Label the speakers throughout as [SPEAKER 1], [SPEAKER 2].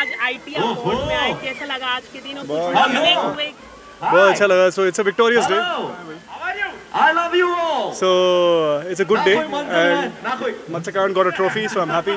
[SPEAKER 1] आज IT award में आए कैसा लगा आज के दिन
[SPEAKER 2] बहुत अच्छा लगा so it's a victorious day
[SPEAKER 3] I love you all.
[SPEAKER 2] so it's a good day and Matsakaran got a trophy so I'm happy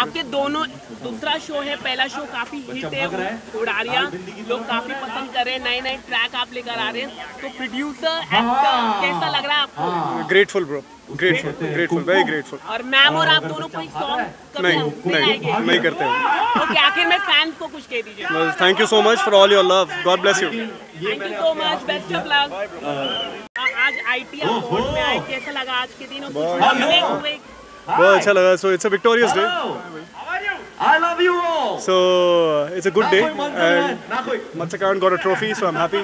[SPEAKER 1] आपके दोनों दूसरा शो है पहला शो काफ़ी हिट है उड़ारिया। लोग काफ़ी पसंद कर रहे हैं नए नए ट्रैक आप लेकर आ रहे हैं। तो प्रोड्यूसर एक्टर कैसा लग रहा है आपको?
[SPEAKER 2] grateful bro. Grateful grateful very grateful.
[SPEAKER 1] और मैम और आप दोनों कोई सॉन्ग
[SPEAKER 2] नहीं नहीं नहीं करते हैं।
[SPEAKER 1] ओके आखिर में फैंस को कुछ कह दीजिए।
[SPEAKER 2] Thank you so much for all your love. God bless you.
[SPEAKER 1] Thank you so much best of luck आज आईटी में आए कैसा लगा आज के दिन? कुछ हुए?
[SPEAKER 2] बहुत अच्छा लगा so it's a victorious day
[SPEAKER 3] I love you all.
[SPEAKER 2] so it's a good day and Matsakaran got a trophy so I'm happy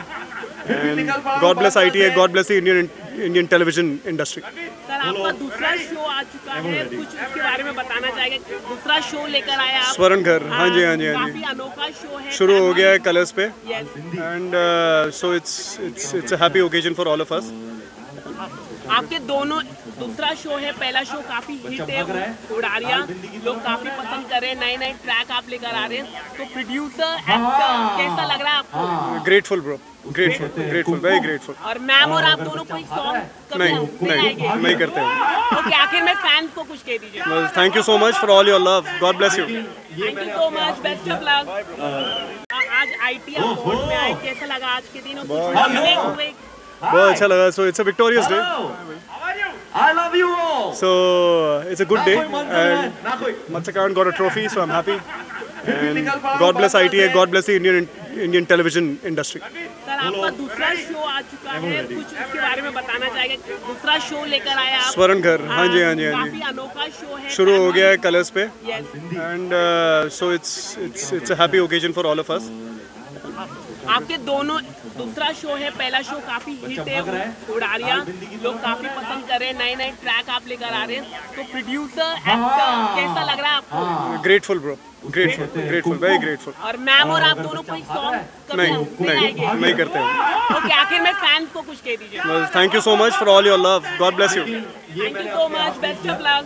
[SPEAKER 2] and God bless ITA God bless the Indian Indian television industry
[SPEAKER 1] sir आपका दूसरा show आ चुका है कुछ उसके बारे में बताना चाहेंगे दूसरा शो लेकर आए आप
[SPEAKER 2] स्वर्ण घर हाँ जी हाँ जी हाँ जी
[SPEAKER 1] अनोखा शो है
[SPEAKER 2] शुरू हो गया है कलर्स पे
[SPEAKER 1] Yes.
[SPEAKER 2] and uh, so it's it's it's a happy occasion for all of us
[SPEAKER 1] आपके दोनों दूसरा शो है पहला शो काफ़ी हिट है उड़ारिया। लोग काफ़ी पसंद कर रहे हैं नए नए ट्रैक आप लेकर आ रहे हैं। तो प्रोड्यूसर एक्टर कैसा लग रहा है आपको?
[SPEAKER 2] grateful bro. Grateful grateful. very grateful.
[SPEAKER 1] और मैम और आप दोनों कोई सॉन्ग
[SPEAKER 2] नहीं नहीं नहीं करते हैं।
[SPEAKER 1] ओके आखिर में फैंस को कुछ कह दीजिए।
[SPEAKER 2] Thank you so much for all your love. God bless you.
[SPEAKER 1] Thank you so much best of luck आज आईटी अवार्ड में आए कैसा लगा आज के दिन? और कुछ हुए?
[SPEAKER 2] बहुत अच्छा लगा
[SPEAKER 3] so it's a victorious
[SPEAKER 2] day I love you all so
[SPEAKER 3] it's a
[SPEAKER 2] good day and मत्स्यकांड got a trophy so I am happy God bless ITA God bless Indian Indian
[SPEAKER 1] television industry दूसरा
[SPEAKER 2] स्वर्ण घर हाँ जी हाँ जी हाँ जी। शुरू हो गया है कलर्स पे। And so it's it's it's happy occasion for all of us
[SPEAKER 1] आपके दोनों दूसरा शो है पहला शो काफ़ी हिट है उड़ारिया लोग काफ़ी पसंद कर रहे हैं नए नए ट्रैक आप लेकर आ रहे हैं। तो प्रोड्यूसर एक्टर कैसा लग रहा है आपको?
[SPEAKER 2] Grateful bro. grateful grateful very grateful.
[SPEAKER 1] और मैम और आप दोनों कोई सॉन्ग
[SPEAKER 2] नहीं नहीं नहीं करते हैं।
[SPEAKER 1] ओके आखिर में फैंस को कुछ कह दीजिए।
[SPEAKER 2] Thank you so much for all your love. God bless you.
[SPEAKER 1] Thank you so much best of luck